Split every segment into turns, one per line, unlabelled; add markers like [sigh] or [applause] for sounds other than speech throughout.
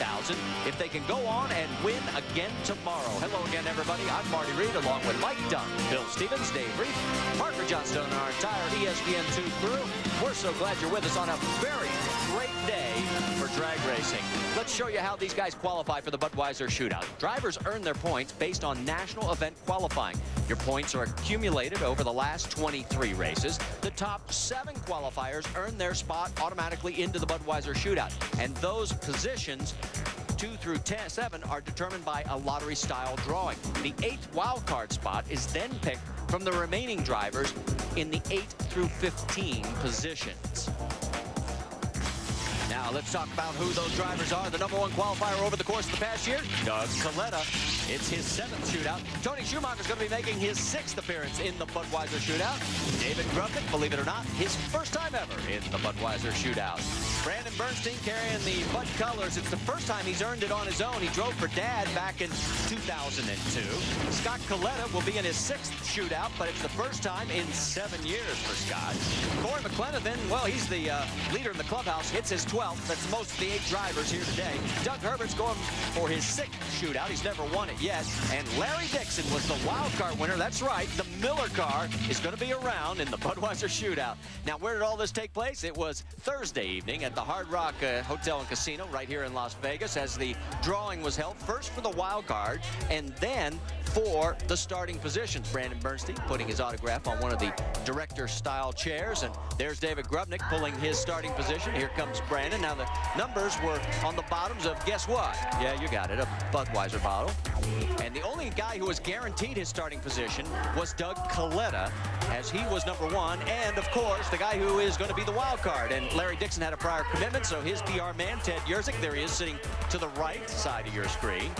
5000 if they can go on and win again tomorrow. Hello again, everybody. I'm Marty Reid, along with Mike Dunn, Bill Stevens, Dave Rieff, Parker Johnstone, and our entire ESPN2 crew. We're so glad you're with us on a very great day for drag racing. Let's show you how these guys qualify for the Budweiser Shootout. Drivers earn their points based on national event qualifying. Your points are accumulated over the last 23 races. The top seven qualifiers earn their spot automatically into the Budweiser Shootout. And those positions 2 through 10, 7 are determined by a lottery-style drawing. The eighth wild card spot is then picked from the remaining drivers in the 8 through 15 positions. Now let's talk about who those drivers are. The number one qualifier over the course of the past year, Doug Kalitta. It's his seventh shootout. Tony Schumacher is going to be making his sixth appearance in the Budweiser shootout. David Grubnic, believe it or not, his first time ever in the Budweiser shootout. Brandon Bernstein carrying the Bud colors. It's the first time he's earned it on his own. He drove for Dad back in 2002. Scott Kalitta will be in his sixth shootout, but it's the first time in seven years for Scott. Corey McClenathan, well, he's the uh, leader in the clubhouse. Hits his 12th. That's most of the eight drivers here today. Doug Herbert's going for his sixth shootout. He's never won it yet. And Larry Dixon was the wild card winner. That's right. The Miller car is going to be around in the Budweiser shootout. Now, where did all this take place? It was Thursday evening at the Hard Rock uh, Hotel and Casino right here in Las Vegas as the drawing was held first for the wild card and then for the starting positions. Brandon Bernstein putting his autograph on one of the director-style chairs, and there's David Grubnic pulling his starting position. Here comes Brandon. Now, the numbers were on the bottoms of, guess what? Yeah, you got it, a Budweiser bottle. And the only guy who was guaranteed his starting position was Doug Kalitta, as he was number one, and, of course, the guy who is going to be the wild card. And Larry Dixon had a prior commitment, so his PR man, Ted Yerzyk, there he is sitting to the right side of your screen.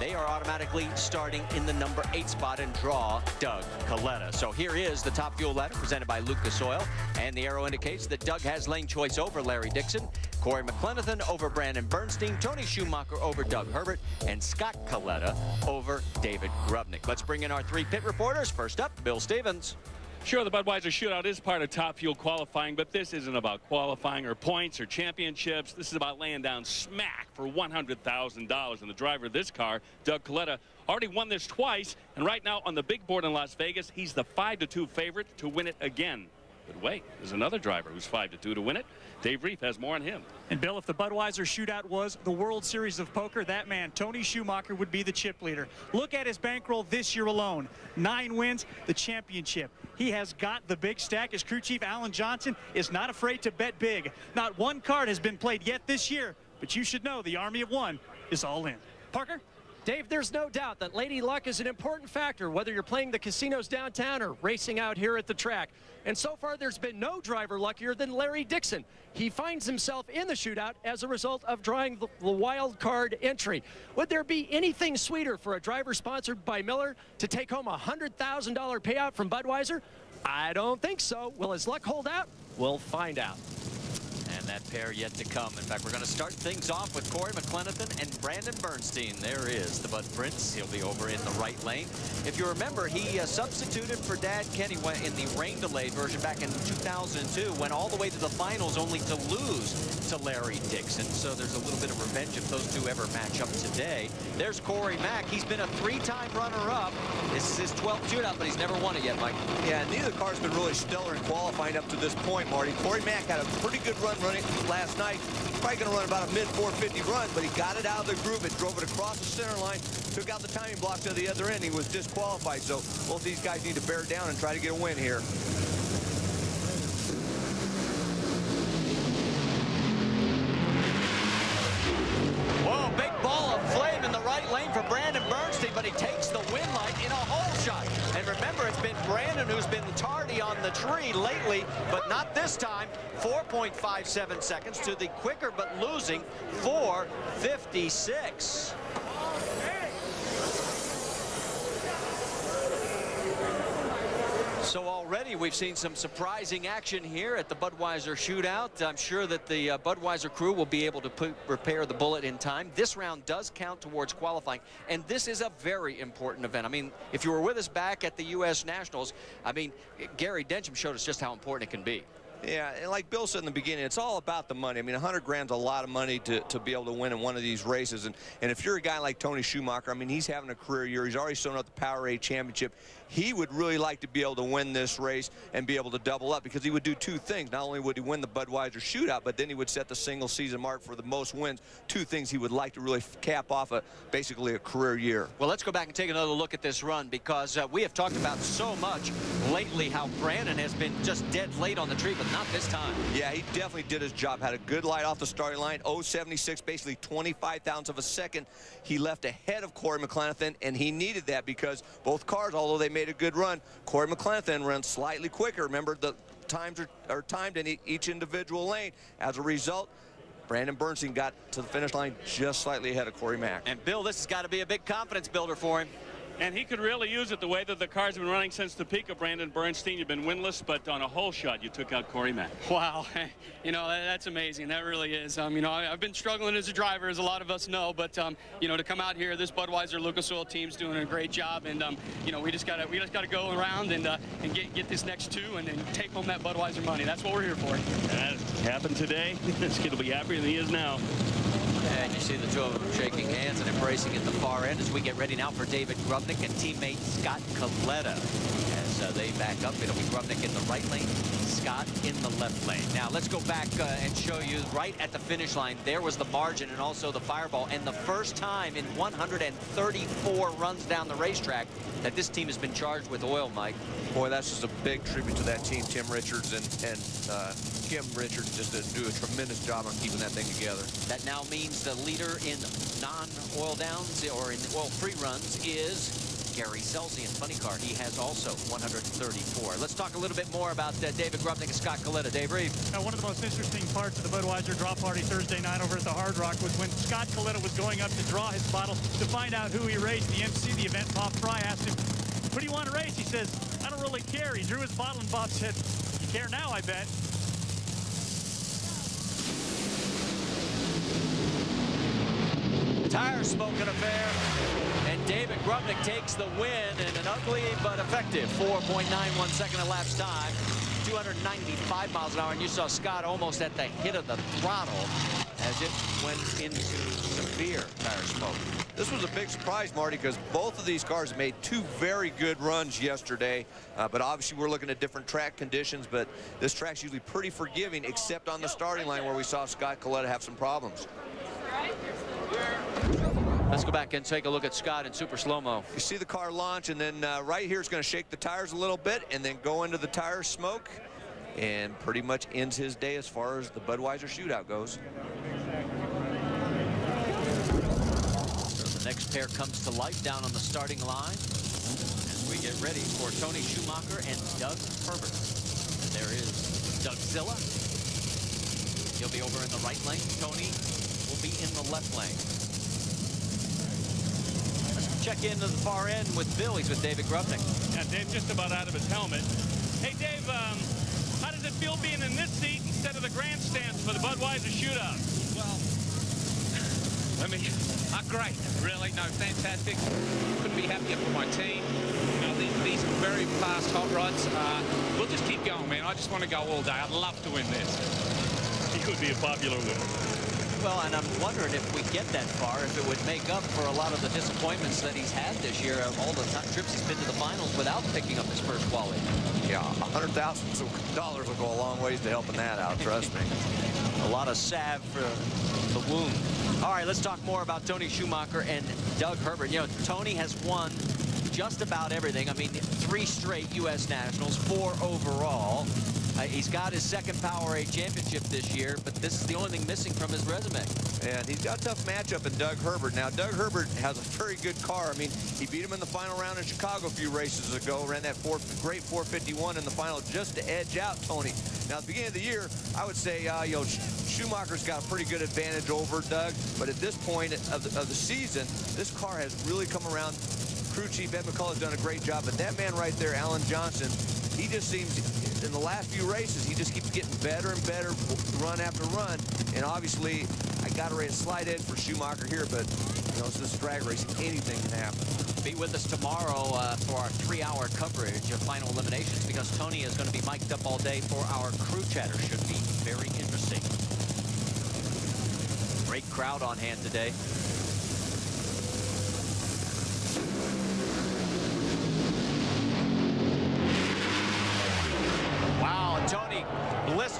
They are automatically starting in the number eight spot and draw Doug Kalitta. So here is the top fuel ladder presented by Lucas Oil. And the arrow indicates that Doug has lane choice over Larry Dixon, Corey McClenathan over Brandon Bernstein, Tony Schumacher over Doug Herbert, and Scott Kalitta over David Grubnic. Let's bring in our three pit reporters. First up, Bill Stevens.
Sure, the Budweiser Shootout is part of Top Fuel qualifying, but this isn't about qualifying or points or championships. This is about laying down smack for $100,000. And the driver of this car, Doug Kalitta, already won this twice. And right now on the big board in Las Vegas, he's the 5-2 favorite to win it again. But wait, there's another driver who's 5-2 to win it. Dave Rieff has more on him.
And Bill, if the Budweiser shootout was the World Series of Poker, that man, Tony Schumacher, would be the chip leader. Look at his bankroll this year alone. Nine wins, the championship. He has got the big stack. His crew chief, Alan Johnson, is not afraid to bet big. Not one card has been played yet this year, but you should know the Army of One is all in. Parker?
Dave, there's no doubt that Lady Luck is an important factor, whether you're playing the casinos downtown or racing out here at the track. And so far, there's been no driver luckier than Larry Dixon. He finds himself in the shootout as a result of drawing the, the wild card entry. Would there be anything sweeter for a driver sponsored by Miller to take home a $100,000 payout from Budweiser? I don't think so. Will his luck hold out? We'll find out
and that pair yet to come. In fact, we're going to start things off with Corey McClenathan and Brandon Bernstein. There is the Bud Prince. He'll be over in the right lane. If you remember, he uh, substituted for Dad Kenny in the rain delayed version back in 2002, went all the way to the finals only to lose to Larry Dixon. So there's a little bit of revenge if those two ever match up today. There's Corey Mack. He's been a three-time runner-up. This is his 12th shootout, but he's never won it yet, Mike.
Yeah, neither car's been really stellar in qualifying up to this point, Marty. Corey Mack had a pretty good run running last night. Probably going to run about a mid 450 run, but he got it out of the groove. It drove it across the center line, took out the timing block to the other end. He was disqualified. So both these guys need to bear down and try to get a win here.
Been Brandon who's been tardy on the tree lately, but not this time. 4.57 seconds to the quicker but losing 4.56. already we've seen some surprising action here at the Budweiser shootout. I'm sure that the uh, Budweiser crew will be able to put, repair the bullet in time. This round does count towards qualifying, and this is a very important event. I mean, if you were with us back at the U.S. Nationals, I mean, Gary Densham showed us just how important it can be.
Yeah, and like Bill said in the beginning, it's all about the money. I mean, 100 grand's a lot of money to, to be able to win in one of these races. And, and if you're a guy like Tony Schumacher, I mean, he's having a career year. He's already shown up the Powerade Championship. He would really like to be able to win this race and be able to double up because he would do two things. Not only would he win the Budweiser shootout, but then he would set the single season mark for the most wins. Two things he would like to really cap off a basically a career year.
Well, let's go back and take another look at this run because uh, we have talked about so much lately how Brandon has been just dead late on the but not this time.
Yeah, he definitely did his job. Had a good light off the starting line. 076, basically 25 thousandths of a second. He left ahead of Corey McClenathan, and he needed that because both cars, although they made a good run, Corey McClenathan ran slightly quicker. Remember, the times are, are timed in each individual lane. As a result, Brandon Bernstein got to the finish line just slightly ahead of Corey Mack.
And Bill, this has got to be a big confidence builder for him.
And he could really use it the way that the cars have been running since Topeka. Brandon Bernstein, you've been winless, but on a hole shot, you took out Corey Mack.
Wow. [laughs] You know, that's amazing. That really is. Um, you know, I've been struggling as a driver, as a lot of us know, but, um, you know, to come out here, this Budweiser Lucas Oil team's doing a great job. And, um, you know, we just got to we just got to go around and, uh, and get, get this next two and, then take home that Budweiser money. That's what we're here for.
That happened today. [laughs] This kid will be happier than he is now.
And you see the two of them shaking hands and embracing at the far end as we get ready now for David Grubnic and teammate Scott Kalitta. As uh, they back up, it'll be Grubnic in the right lane, Scott in the left lane. Now let's go back uh, and show you right at the finish line. There was the margin and also the fireball. And the first time in 134 runs down the racetrack that this team has been charged with oil, Mike.
Boy, that's just a big tribute to that team. Tim Richards and, and uh, Kim Richards just do a tremendous job on keeping that thing together.
That now means the leader in non-oil downs or in oil-free runs is Gary Scelzi in funny car. He has also 134. Let's talk a little bit more about uh, David Grubnic and Scott Kalitta. Dave Rieff.
Now, one of the most interesting parts of the Budweiser draw party Thursday night over at the Hard Rock was when Scott Kalitta was going up to draw his bottle to find out who he raced. The MC of the event, Bob Frey, asked him, what do you want to race? He says, I don't really care. He drew his bottle and Bob said, you care now, I bet.
Tire smoking affair. And David Grubnic takes the win in an ugly but effective 4.91 second elapsed time. 295 miles an hour. And you saw Scott almost at the hit of the throttle as it went into severe tire smoke.
This was a big surprise, Marty, because both of these cars made two very good runs yesterday. Uh, but obviously, we're looking at different track conditions. But this track's usually pretty forgiving, except on the starting line where we saw Scott Kalitta have some problems.
Let's go back and take a look at Scott in super slow-mo.
You see the car launch, and then uh, right here is going to shake the tires a little bit, and then go into the tire smoke, and pretty much ends his day as far as the Budweiser shootout goes.
So the next pair comes to life down on the starting line as we get ready for Tony Schumacher and Doug Herbert. There is Doug Zilla. He'll be over in the right lane. Tony be in the left lane. Let's check into the far end with Bill. He's with David Grubnic.
Yeah, Dave just about out of his helmet. Hey, Dave, um, how does it feel being in this seat instead of the grandstands for the Budweiser shootout?
Well, [laughs] I mean, uh, great, really. No, fantastic. Couldn't be happier for my team. You know, these, these very fast hot rods. Uh, we'll just keep going, man. I just want to go all day. I'd love to win this.
He could be a popular winner.
Well, and I'm wondering if we get that far, if it would make up for a lot of the disappointments that he's had this year, all the trips he's been to the finals without picking up his first quality.
Yeah, a $100,000 will go a long ways to helping that out, trust me.
A lot of salve for the wound. All right, let's talk more about Tony Schumacher and Doug Herbert. You know, Tony has won just about everything. I mean, three straight U.S. Nationals, four overall. Uh, he's got his second Powerade championship this year, but this is the only thing missing from his resume.
And he's got a tough matchup in Doug Herbert. Now, Doug Herbert has a very good car. I mean, he beat him in the final round in Chicago a few races ago, ran that four, great 451 in the final just to edge out Tony. Now, at the beginning of the year, I would say, uh, you know, Schumacher's got a pretty good advantage over Doug, but at this point of the, of the season, this car has really come around. Crew chief Ed McCulloch has done a great job, but that man right there, Alan Johnson, he just seems in the last few races, he just keeps getting better and better run after run. And obviously, I got to raise a slight edge for Schumacher here, but you know, it's this drag racing. Anything can happen.
Be with us tomorrow uh, for our three-hour coverage of final eliminations because Tony is going to be mic'd up all day for our crew chatter. Should be very interesting. Great crowd on hand today.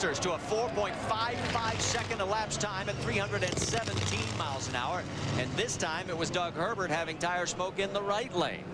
To a 4.55 second elapsed time at 317 miles an hour. And this time it was Doug Herbert having tire smoke in the right lane.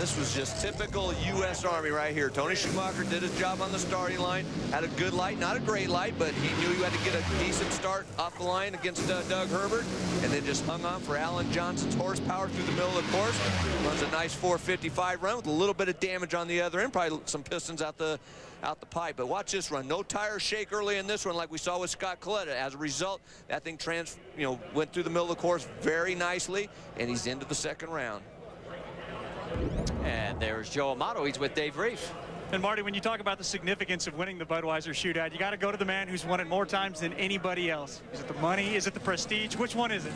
This was just typical U.S. Army right here. Tony Schumacher did his job on the starting line, had a good light, not a great light, but he knew he had to get a decent start off the line against uh, Doug Herbert, and then just hung on for Alan Johnson's horsepower through the middle of the course. Runs a nice 455 run with a little bit of damage on the other end, probably some pistons out the out the pipe. But watch this run. No tire shake early in this one like we saw with Scott Kalitta. As a result, that thing trans, you know, went through the middle of the course very nicely, and he's into the second round.
And there's Joe Amato. He's with Dave Rieff.
And Marty, when you talk about the significance of winning the Budweiser shootout, you got to go to the man who's won it more times than anybody else. Is it the money? Is it the prestige? Which one is it?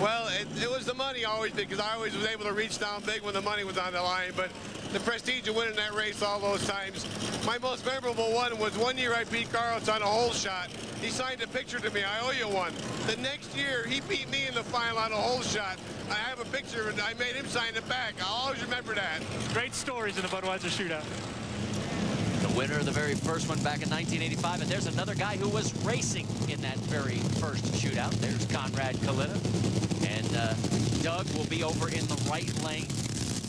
Well, it, it was the money always because I always was able to reach down big when the money was on the line. But the prestige of winning that race all those times. My most memorable one was one year I beat Carlos on a hole shot. He signed a picture to me. I owe you one. The next year, he beat me in the final on a hole shot. I have a picture, and I made him sign it back. I'll always remember that.
Great stories in the Budweiser shootout.
The winner of the very first one back in 1985. And there's another guy who was racing in that very first shootout. There's Conrad Kalitta. And uh, Doug will be over in the right lane.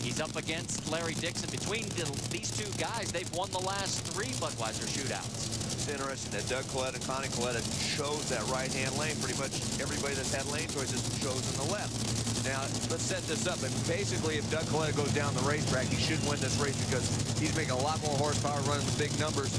He's up against Larry Dixon. Between the, these two guys, they've won the last three Budweiser shootouts.
Interesting that Doug Kalitta and Connie Kalitta chose that right-hand lane. Pretty much everybody that's had lane choices chosen the left. Now, let's set this up. And basically, if Doug Kalitta goes down the racetrack, he should win this race because he's making a lot more horsepower running the big numbers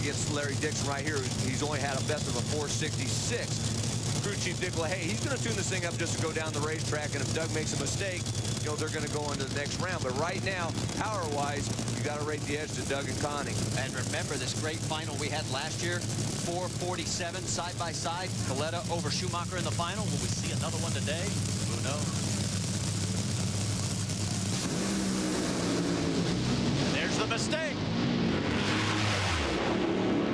against Larry Dixon right here. He's only had a best of a 466. Crew Chief Dick LaHaye, he's going to tune this thing up just to go down the racetrack. And if Doug makes a mistake, you know, they're going to go into the next round. But right now, power-wise, you got to rate the edge to Doug and Connie.
And remember this great final we had last year, 447 side by side. Kalitta over Schumacher in the final. Will we see another one today? Who knows? There's the mistake.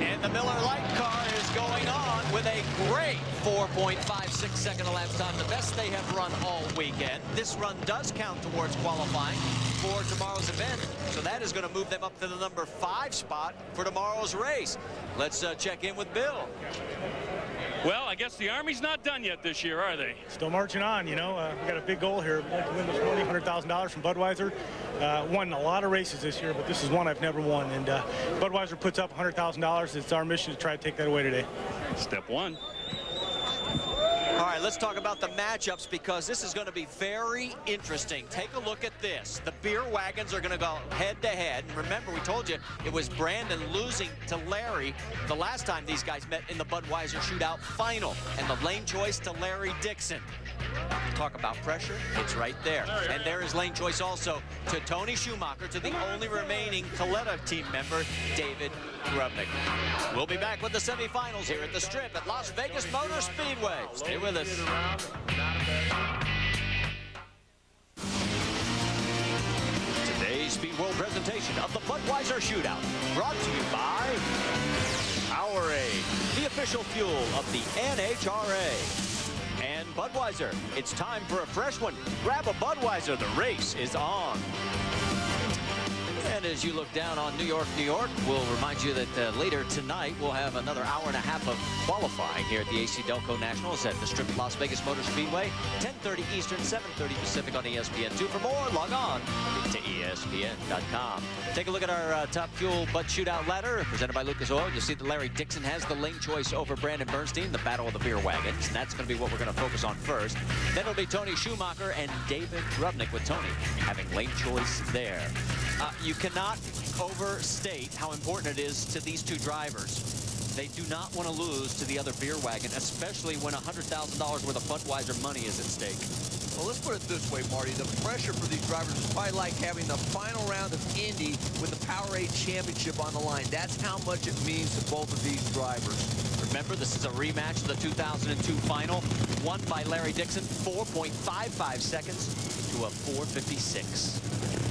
And the Miller Lite car going on with a great 4.56 second elapsed time, the best they have run all weekend. This run does count towards qualifying for tomorrow's event, so that is going to move them up to the number five spot for tomorrow's race. Let's uh, check in with Bill.
Well, I guess the Army's not done yet this year, are they?
Still marching on, you know. Uh, we got a big goal here. We'd like to win this money, $100,000 from Budweiser. Uh, won a lot of races this year, but this is one I've never won. And uh, Budweiser puts up $100,000. It's our mission to try to take that away today.
Step one.
Let's talk about the matchups because this is going to be very interesting. Take a look at this. The beer wagons are going to go head to head. And remember, we told you it was Brandon losing to Larry the last time these guys met in the Budweiser shootout final. And the lane choice to Larry Dixon. Talk about pressure, it's right there. And there is lane choice also to Tony Schumacher, to the only remaining Kalitta team member, David Grubnic. We'll be back with the semifinals here at the Strip at Las Vegas Motor Speedway. Stay with us. Today's Speed World presentation of the Budweiser Shootout, brought to you by Powerade, the official fuel of the NHRA. And Budweiser, it's time for a fresh one. Grab a Budweiser, the race is on. And as you look down on New York, New York, we'll remind you that uh, later tonight we'll have another hour and a half of qualifying here at the AC Delco Nationals at the Strip Las Vegas Motor Speedway. 10:30 Eastern, 7:30 Pacific on ESPN2. For more, log on to ESPN.com. Take a look at our uh, top fuel butt shootout ladder presented by Lucas Oil. You'll see that Larry Dixon has the lane choice over Brandon Bernstein, the battle of the beer wagons. That's going to be what we're going to focus on first. Then it'll be Tony Schumacher and David Grubnic with Tony having lane choice there. Uh, you cannot overstate how important it is to these two drivers. They do not want to lose to the other beer wagon, especially when $100,000 worth of Budweiser money is at stake.
Well, let's put it this way, Marty. The pressure for these drivers is probably like having the final round of Indy with the Powerade Championship on the line. That's how much it means to both of these drivers.
Remember, this is a rematch of the 2002 final, won by Larry Dixon, 4.55 seconds to a 456.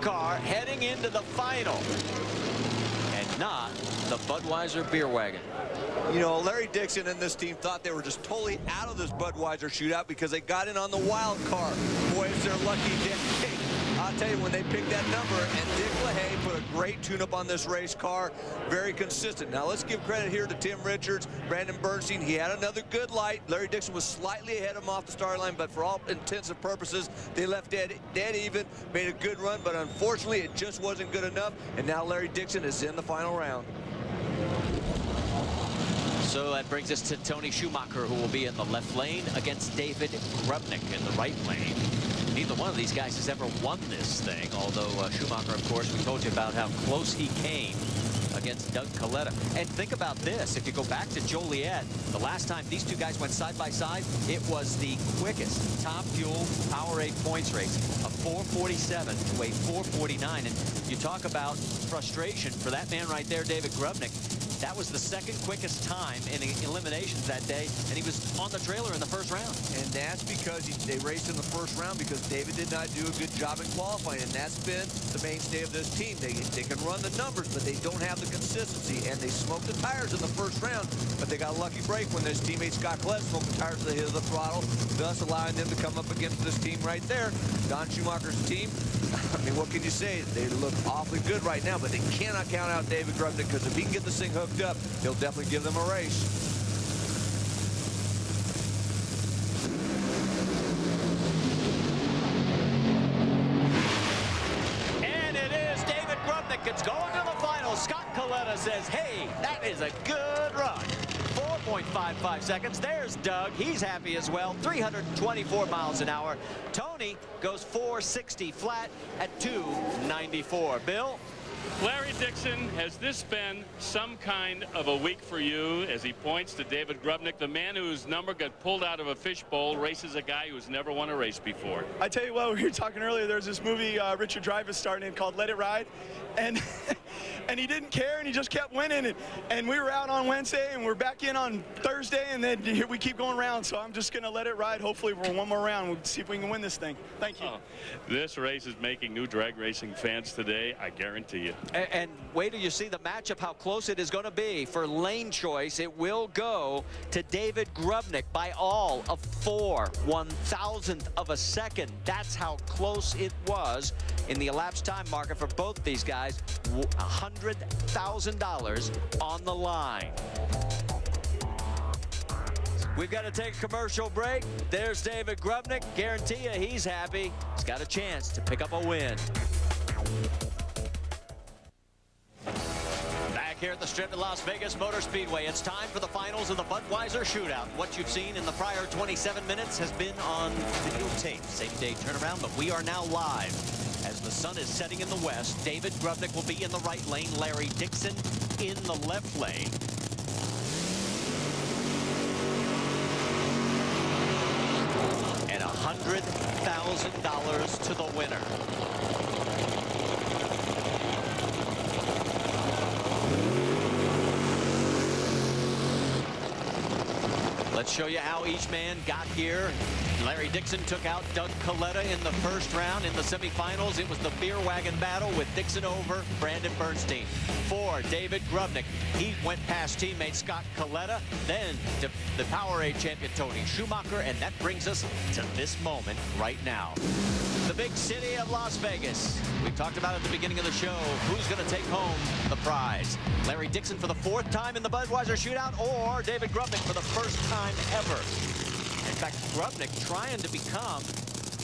Car heading into the final. And not the Budweiser beer wagon.
You know, Larry Dixon and this team thought they were just totally out of this Budweiser shootout because they got in on the wild card. Boy, it's their lucky day. I'll tell you, when they picked that number, and Dick LaHaye put a great tune-up on this race car, very consistent. Now, let's give credit here to Tim Richards, Brandon Bernstein. He had another good light. Larry Dixon was slightly ahead of him off the start line, but for all intents and purposes, they left dead, dead even, made a good run, but unfortunately, it just wasn't good enough, and now Larry Dixon is in the final round.
So that brings us to Tony Schumacher, who will be in the left lane against David Grubnic in the right lane. Neither one of these guys has ever won this thing, although uh, Schumacher, of course, we told you about how close he came against Doug Kalitta. And think about this. If you go back to Joliet, the last time these two guys went side by side, it was the quickest top fuel Powerade points race, a 447 to a 449. And you talk about frustration for that man right there, David Grubnic. That was the second quickest time in eliminations that day, and he was on the trailer in the first round.
And that's because he, they raced in the first round because David did not do a good job in qualifying, and that's been the mainstay of this team. They, they can run the numbers, but they don't have the consistency, and they smoked the tires in the first round, but they got a lucky break when his teammate Scott Kalitta smoked the tires to the hit of the throttle, thus allowing them to come up against this team right there. Don Schumacher's team, I mean, what can you say? They look awfully good right now, but they cannot count out David Grubnic because if he can get this thing hooked up, he'll definitely give them a race.
And it is David Grubnic. It's going to the final. Scott Kalitta says, hey, that is a good run. 4.55 seconds. There's Doug. He's happy as well. 324 miles an hour. Tony goes 460 flat at 294. Bill?
Larry Dixon, has this been some kind of a week for you as he points to David Grubnic, the man whose number got pulled out of a fishbowl, races a guy who's never won a race before?
I tell you what, [laughs] we were talking earlier, there's this movie uh, Richard Dreyfuss starring in called Let It Ride. And [laughs] and he didn't care and he just kept winning. And, and we were out on Wednesday and we're back in on Thursday and then we keep going around. So I'm just going to let it ride. Hopefully for one more round. We'll see if we can win this thing. Thank you.
Oh, this race is making new drag racing fans today, I guarantee you.
And, and wait till you see the matchup, how close it is going to be. For lane choice, it will go to David Grubnic by all of four one thousandth of a second. That's how close it was in the elapsed time market for both these guys. $100,000 on the line. We've got to take a commercial break. There's David Grubnic. Guarantee you he's happy. He's got a chance to pick up a win. Here at the Strip at Las Vegas Motor Speedway, it's time for the finals of the Budweiser Shootout. What you've seen in the prior 27 minutes has been on videotape. Same day turnaround, but we are now live. As the sun is setting in the west, David Grubnic will be in the right lane, Larry Dixon in the left lane. And $100,000 to the winner. Let's show you how each man got here. Larry Dixon took out Doug Kalitta in the first round. In the semifinals, it was the beer wagon battle with Dixon over Brandon Bernstein. For David Grubnic, he went past teammate Scott Kalitta, then to the Powerade champion Tony Schumacher, and that brings us to this moment right now. The big city of Las Vegas. We talked about at the beginning of the show who's going to take home the prize. Larry Dixon for the fourth time in the Budweiser shootout or David Grubnic for the first time ever. Fact, Grubnic trying to become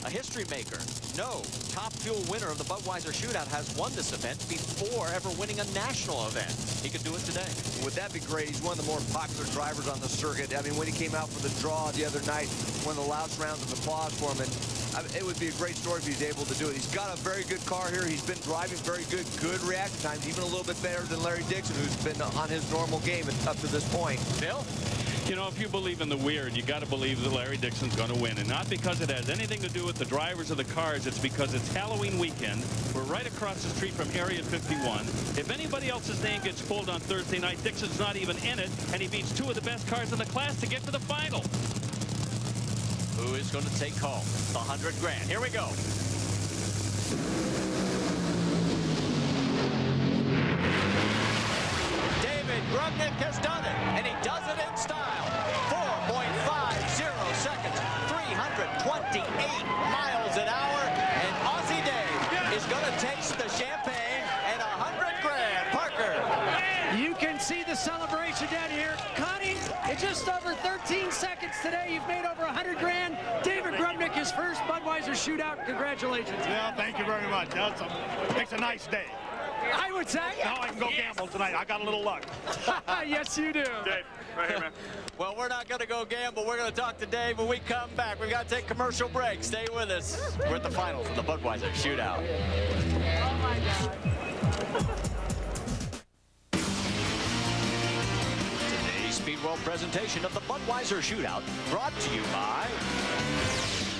a history maker. No top fuel winner of the Budweiser shootout has won this event before ever winning a national event. He could do it today.
Would that be great? He's one of the more popular drivers on the circuit. I mean, when he came out for the draw the other night, one of the loudest rounds of applause for him. And I mean, it would be a great story if he's able to do it. He's got a very good car here. He's been driving very good, good reaction times, even a little bit better than Larry Dixon, who's been on his normal game up to this point.
Bill?
You know, if you believe in the weird, you got to believe that Larry Dixon's going to win. And not because it has anything to do with the drivers of the cars. It's because it's Halloween weekend. We're right across the street from Area 51. If anybody else's name gets pulled on Thursday night, Dixon's not even in it. And he beats two of the best cars in the class to get to the final.
Who is going to take home the 100 grand? Here we go. David Grubnic has done it, and he does it in style. 4.50 seconds, 328 miles an hour, and Aussie Dave is going to taste the champagne and 100 grand. Parker.
You can see the celebration down here. Connie, in just over 13 seconds today, you've made over 100 grand. David Grubnic, his first Budweiser shootout. Congratulations.
Yeah, thank you very much. That's a, makes a nice day.
I would say.
Now I can go
Yes.
gamble tonight. I got a little luck. [laughs]
yes, you do.
Dave, right here, man. [laughs]
Well, we're not going to go gamble. We're going to talk to Dave when we come back. We've got to take commercial break. Stay with us. We're at the finals of the Budweiser Shootout. Presentation of the Budweiser Shootout brought to you by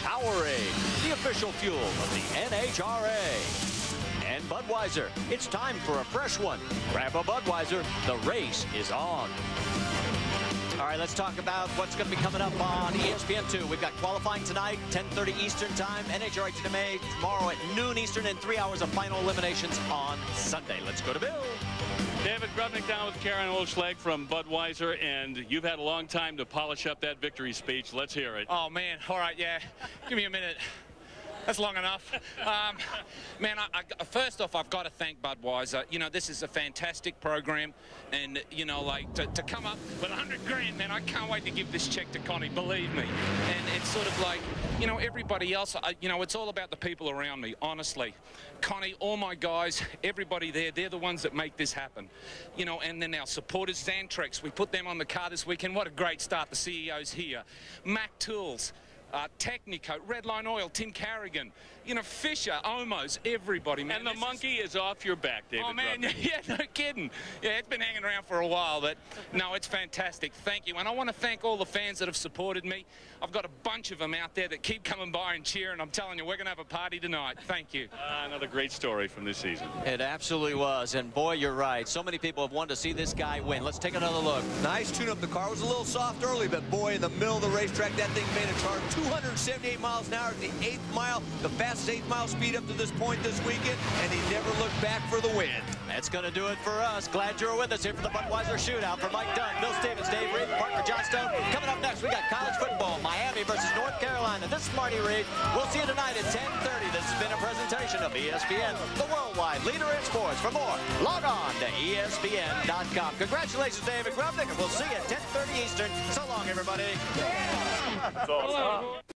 Powerade, the official fuel of the NHRA. And Budweiser, it's time for a fresh one. Grab a Budweiser, the race is on. All right, let's talk about what's going to be coming up on E ESPN2. We've got qualifying tonight, 10:30 Eastern Time, NHRA Today tomorrow at noon Eastern, and three hours of final eliminations on Sunday. Let's go to Bill.
David Grubnic down with Karen Olschlag from Budweiser, and you've had a long time to polish up that victory speech. Let's hear it.
Oh, man. All right, yeah. Give me a minute. That's long enough. Um, man, I, I, first off, I've got to thank Budweiser. You know, this is a fantastic program. And, you know, like, to, to come up with 100 grand, man, I can't wait to give this check to Connie, believe me. And it's sort of like, you know, everybody else, I, you know, it's all about the people around me, honestly. Connie, all my guys, everybody there, they're the ones that make this happen. You know, and then our supporters, Xantrex, we put them on the car this weekend. What a great start. The CEO's here. Mac Tools uh, Technico, Redline Oil, Tim Carrigan, you know, Fisher, Omos, everybody, man.
And the
This
monkey is off your back, David
Oh man,
Grubnic. [laughs]
yeah, no kidding. Yeah, it's been hanging around for a while, but no, it's fantastic. Thank you, and I want to thank all the fans that have supported me. I've got a bunch of them out there that keep [laughs] coming by and cheering. I'm telling you, we're gonna have a party tonight. Thank you.
Uh, another great story from this season.
It absolutely was, and boy, you're right. So many people have wanted to see this guy win. Let's take another look.
Nice tune up. The car was a little soft early, but boy, in the middle of the racetrack, that thing made a turn. 278 miles an hour at the eighth mile, the fastest eighth mile speed up to this point this weekend, and he never looked back for the win.
That's going to do it for us. Glad you're with us here for the Budweiser Shootout. For Mike Dunn, Bill Stevens, Dave Rieff, Parker Johnstone. Coming up next, we got college football, Miami versus North Carolina. This is Marty Reid. We'll see you tonight at 10:30. This has been a presentation of ESPN, the worldwide leader in sports. For more, log on to E ESPN.com. Congratulations, David Grubnic, and we'll see you at 10:30 Eastern. So long, everybody.